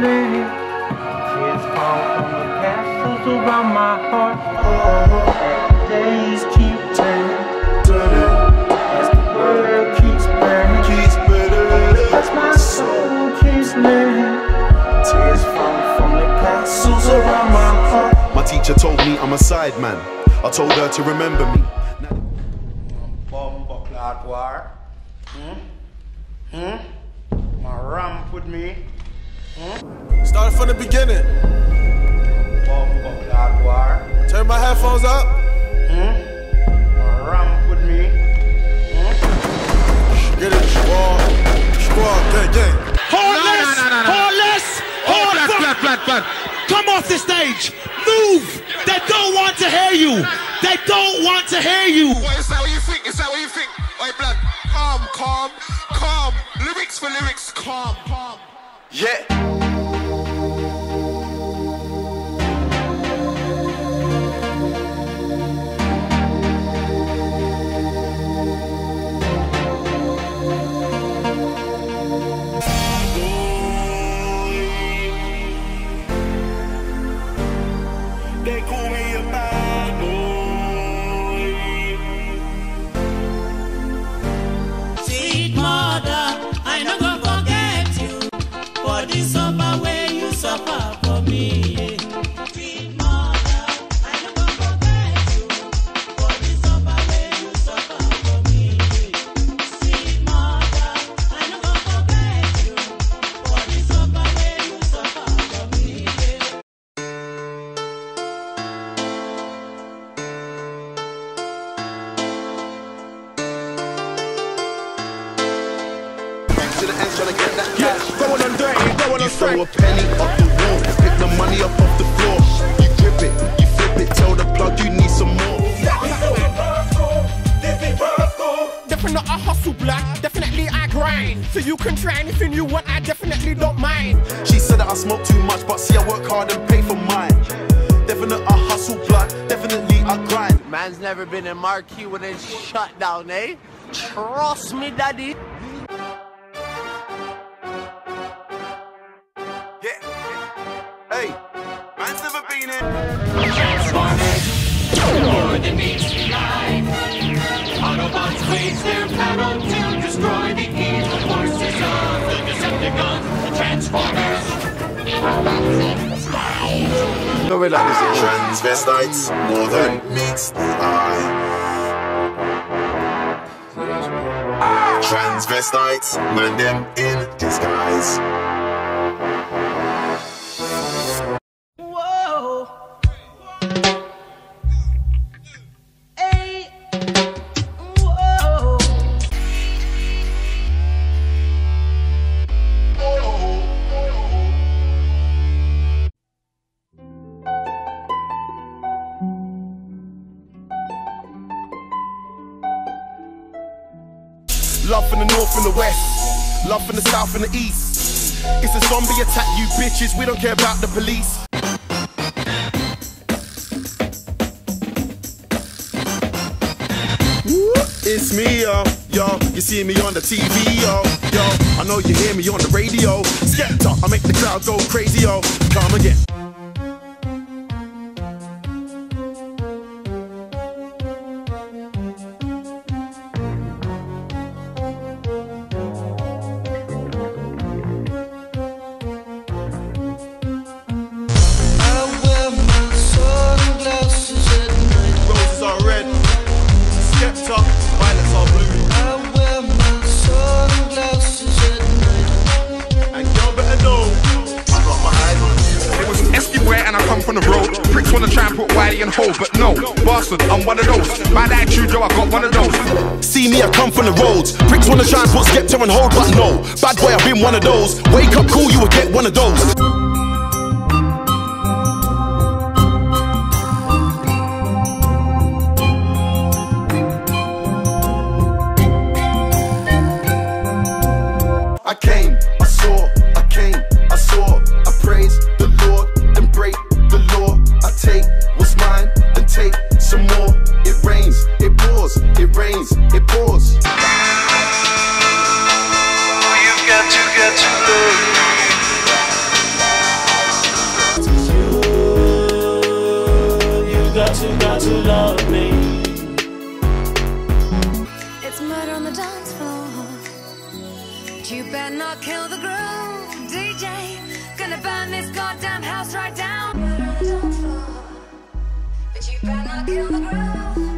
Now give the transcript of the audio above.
learning. Tears fall from the castles around my heart. Oh, days keep turning, turning as the world keeps burning. Keeps burning. As my soul keeps learning. Tears fall from the castles around my heart. My teacher told me I'm a side man. I told her to remember me. Clot war. Hmm? Hmm? My ramp with me. Started from the beginning. Bomba clot war. Turn my headphones up. My ramp with me. Get it. Squad. Squad. Gang, gang. Heartless! Heartless! Heartless! Come off the stage! Move! They don't want to hear you! They don't want to hear you! What is that what you think? Is that what you think? Oi, blood, calm, calm, calm. Lyrics for lyrics, calm, calm. Yeah. They call me a bad boy. Sweet mother, I no go forget you for you suffer trying to get that cash. Going on dirty, going on You throw a penny off the wall, pick the money up off the floor. You grip it, you flip it, tell the plug you need some more. Definitely I hustle black, definitely I grind. So you can try anything you want, I definitely don't mind. She said that I smoke too much, but see I work hard and pay for mine. Definitely a hustle blood, definitely I grind. Man's never been in marquee when it's shut down, eh? Trust me, daddy. Autobots raise their battle to destroy the evil forces of the Decepticons, the Transformers. This. Transvestites, more than meets the eye. Transvestites, man them in disguise. Love from the north and the west, love from the south and the east. It's a zombie attack, you bitches. We don't care about the police. It's me, yo, yo. You see me on the TV, yo, yo. I know you hear me on the radio. Skepta, I make the crowd go crazy, yo. Come again. And I come from the road. Pricks wanna try and put Wiley in hold, but no, bastard, I'm one of those. Bad attitude, yo, I got one of those. See me, I come from the roads. Pricks wanna try and put Skepta on hold, but no. Bad boy, I've been one of those. Wake up cool, you will get one of those. To, love me. It's murder on the dance floor. But you better not kill the groove, DJ. Gonna burn this goddamn house right down. Murder on the dance floor. But you better not kill the groove.